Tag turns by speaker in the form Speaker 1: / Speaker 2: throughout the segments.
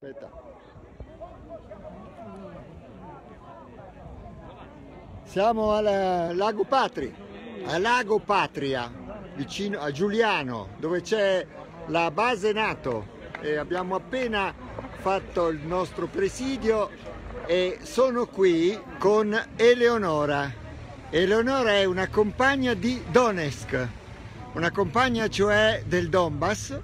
Speaker 1: Aspetta. Siamo al Lago Patri, a Lago Patria, vicino a Giuliano, dove c'è la base NATO e abbiamo appena fatto il nostro presidio e sono qui con Eleonora. Eleonora è una compagna di Donetsk, una compagna cioè del Donbass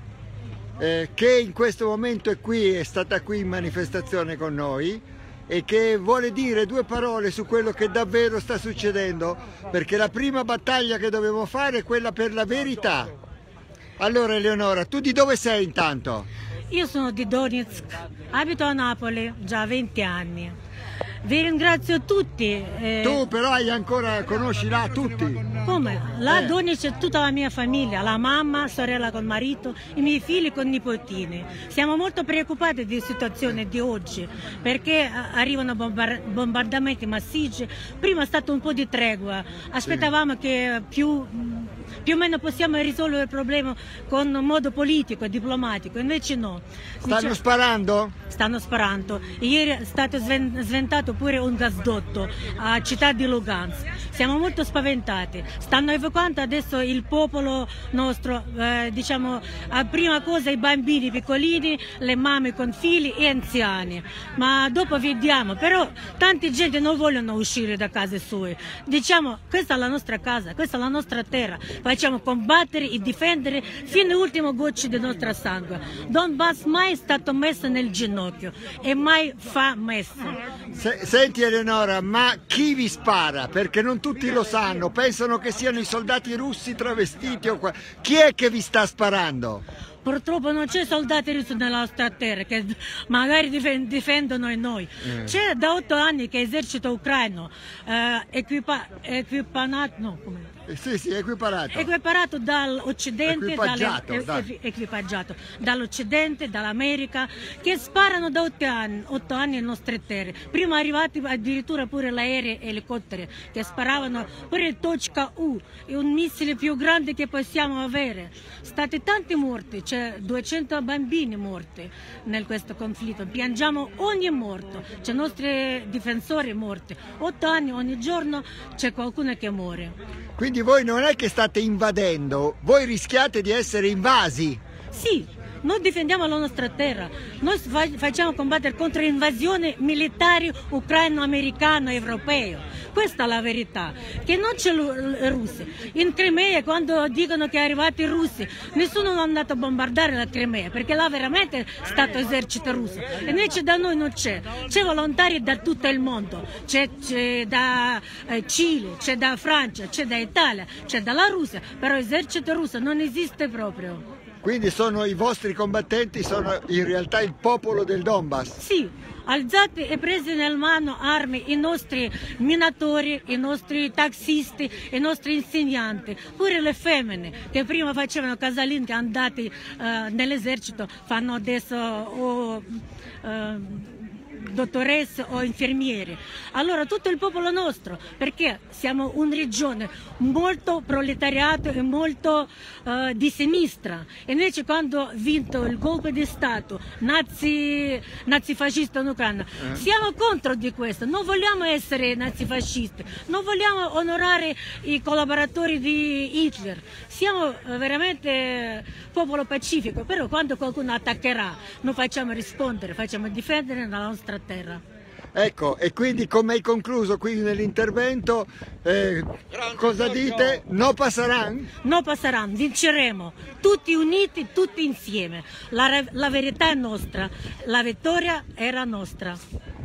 Speaker 1: eh, che in questo momento è qui, è stata qui in manifestazione con noi e che vuole dire due parole su quello che davvero sta succedendo, perché la prima battaglia che dobbiamo fare è quella per la verità. Allora Eleonora, tu di dove sei intanto?
Speaker 2: Io sono di Donetsk, abito a Napoli già 20 anni. Vi ringrazio tutti.
Speaker 1: eh... Tu però hai ancora, conosci là tutti?
Speaker 2: Come? Là eh. Donetsk c'è tutta la mia famiglia, la mamma, sorella con marito, i miei figli con nipotini. Siamo molto preoccupati della situazione di oggi perché arrivano bombardamenti massicci. Prima è stato un po' di tregua, aspettavamo sì. che più più o meno possiamo risolvere il problema con modo politico e diplomatico, invece no.
Speaker 1: Stanno Dice, sparando?
Speaker 2: Stanno sparando. Ieri è stato sventato pure un gasdotto a città di Lugansk. Siamo molto spaventati. Stanno evacuando adesso il popolo nostro, eh, diciamo, a prima cosa i bambini piccolini, le mamme con figli e anziani. Ma dopo vediamo, però tante gente non vogliono uscire da case sue. Diciamo, questa è la nostra casa, questa è la nostra terra facciamo combattere e difendere fino all'ultimo goccio del nostro sangue. Donbass mai è stato messo nel ginocchio e mai fa messo.
Speaker 1: Se, senti Eleonora, ma chi vi spara? Perché non tutti lo sanno, pensano che siano i soldati russi travestiti o qua. Chi è che vi sta sparando?
Speaker 2: Purtroppo non c'è soldati russi nella nostra terra che magari difendono noi. Mm. C'è da otto anni che l'esercito ucraino eh, equipa, equipanato, no, come?
Speaker 1: Eh sì, sì, equiparato.
Speaker 2: Equiparato dall'Occidente,
Speaker 1: equipaggiato,
Speaker 2: dalle, equipaggiato dall'Occidente, dall'America, che sparano da otto anni, otto anni alle nostre terre. Prima arrivati addirittura pure l'aereo e elicotteri che sparavano pure il Tocca U, è un missile più grande che possiamo avere. State tanti morti, c'è 200 bambini morti in questo conflitto. Piangiamo ogni morto, c'è i nostri difensori morti. Otto anni ogni giorno c'è qualcuno che muore.
Speaker 1: Quindi voi non è che state invadendo, voi rischiate di essere invasi.
Speaker 2: Sì, noi difendiamo la nostra terra, noi facciamo combattere contro l'invasione militare ucraino-americano e europeo. Questa è la verità, che non c'è i russi. In Crimea, quando dicono che è arrivato i russi, nessuno è andato a bombardare la Crimea, perché là veramente è stato esercito russo. E invece da noi non c'è. C'è volontari da tutto il mondo. C'è, da eh, Cile, c'è da Francia, c'è da Italia, c'è dalla Russia, però l'esercito russo non esiste proprio.
Speaker 1: Quindi sono i vostri combattenti, sono in realtà il popolo del Donbass?
Speaker 2: Sì, alzati e presi nel mano armi i nostri minatori, i nostri taxisti, i nostri insegnanti, pure le femmine che prima facevano casalinghe andate uh, nell'esercito, fanno adesso... Uh, uh, dottoresse o infermieri. Allora tutto il popolo nostro, perché siamo una regione molto proletariato e molto uh, di sinistra. E invece quando ha vinto il golpe di Stato nazi, nazifascista in Ucraina, eh. siamo contro di questo, non vogliamo essere nazifascisti, non vogliamo onorare i collaboratori di Hitler, siamo uh, veramente popolo pacifico, però quando qualcuno attaccherà non facciamo rispondere, facciamo difendere la nostra terra.
Speaker 1: Ecco, e quindi come hai concluso qui nell'intervento, eh, cosa dite? No passaran?
Speaker 2: No passaran, vinceremo, tutti uniti, tutti insieme. La, la verità è nostra, la vittoria era nostra.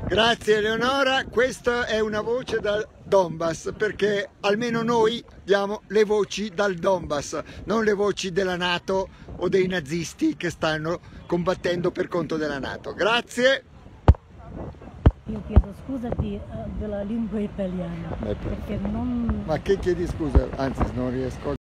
Speaker 1: Grazie Eleonora, questa è una voce dal Donbass perché almeno noi diamo le voci dal Donbass, non le voci della Nato o dei nazisti che stanno combattendo per conto della Nato. Grazie.
Speaker 2: Io chiedo scusa di, uh, della lingua italiana.
Speaker 1: Perché non... Ma che chiedi scusa? Anzi, non riesco a...